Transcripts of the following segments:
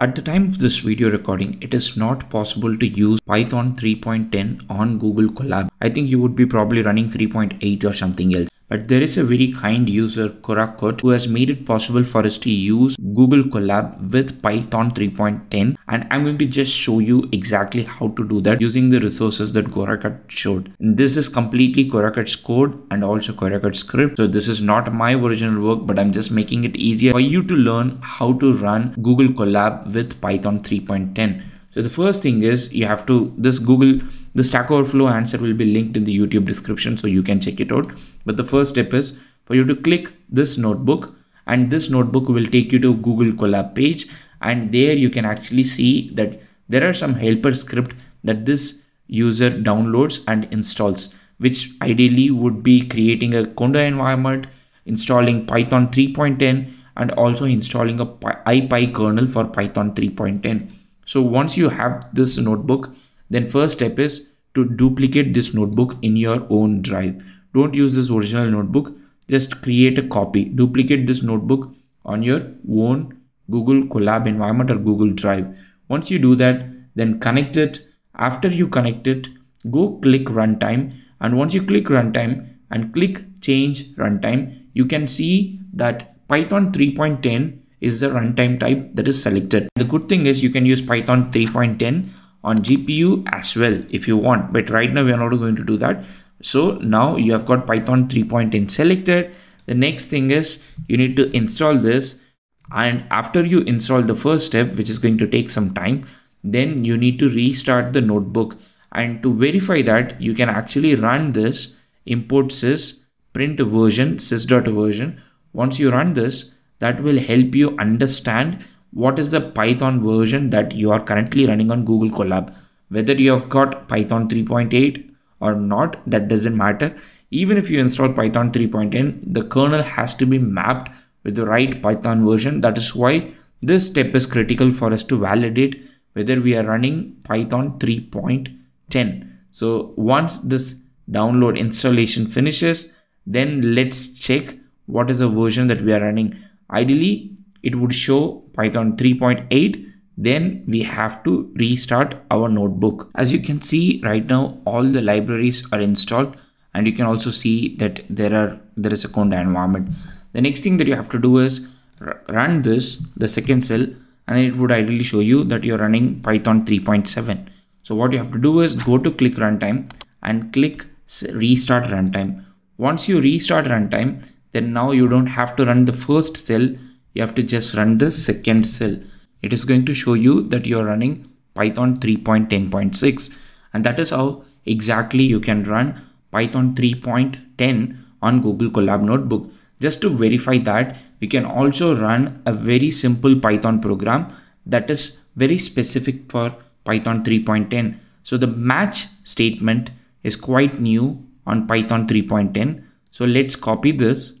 At the time of this video recording, it is not possible to use Python 3.10 on Google Colab. I think you would be probably running 3.8 or something else. But there is a very kind user, Korakot, who has made it possible for us to use Google Colab with Python 3.10. And I'm going to just show you exactly how to do that using the resources that Korakot showed. And this is completely Korakot's code and also Korakot's script. So this is not my original work, but I'm just making it easier for you to learn how to run Google Colab with Python 3.10. So the first thing is you have to this Google the Stack Overflow answer will be linked in the YouTube description so you can check it out. But the first step is for you to click this notebook and this notebook will take you to Google Colab page and there you can actually see that there are some helper script that this user downloads and installs which ideally would be creating a Conda environment, installing Python 3.10 and also installing a IPy kernel for Python 3.10 so once you have this notebook, then first step is to duplicate this notebook in your own drive. Don't use this original notebook. Just create a copy. Duplicate this notebook on your own Google Colab environment or Google Drive. Once you do that, then connect it. After you connect it, go click runtime. And once you click runtime and click change runtime, you can see that Python 3.10 is the runtime type that is selected. The good thing is you can use Python 3.10 on GPU as well if you want, but right now we are not going to do that. So now you have got Python 3.10 selected. The next thing is you need to install this and after you install the first step, which is going to take some time, then you need to restart the notebook and to verify that you can actually run this import sys print version sys.version. Once you run this, that will help you understand what is the Python version that you are currently running on Google Colab. Whether you have got Python 3.8 or not, that doesn't matter. Even if you install Python 3.10, the kernel has to be mapped with the right Python version. That is why this step is critical for us to validate whether we are running Python 3.10. So once this download installation finishes, then let's check what is the version that we are running ideally it would show python 3.8 then we have to restart our notebook. As you can see right now all the libraries are installed. And you can also see that there are there is a conda environment. The next thing that you have to do is run this the second cell. And it would ideally show you that you're running python 3.7 so what you have to do is go to click runtime and click restart runtime. Once you restart runtime then now you don't have to run the first cell. You have to just run the second cell. It is going to show you that you are running python 3.10.6 and that is how exactly you can run python 3.10 on google colab notebook. Just to verify that we can also run a very simple python program that is very specific for python 3.10 so the match statement is quite new on python 3.10 so let's copy this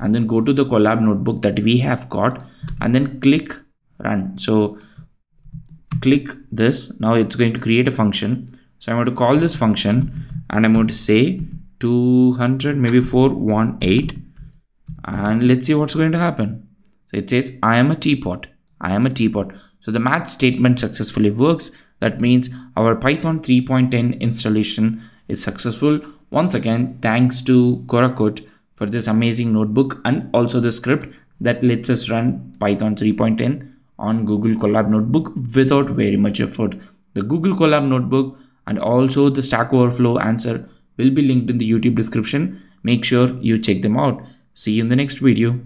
and then go to the Colab notebook that we have got and then click run. So click this. Now it's going to create a function. So I'm going to call this function and I'm going to say 200 maybe 418 and let's see what's going to happen. So it says I am a teapot. I am a teapot. So the match statement successfully works. That means our Python 3.10 installation is successful. Once again, thanks to Korakot for this amazing notebook and also the script that lets us run Python 3.10 on Google Colab Notebook without very much effort. The Google Colab Notebook and also the Stack Overflow answer will be linked in the YouTube description. Make sure you check them out. See you in the next video.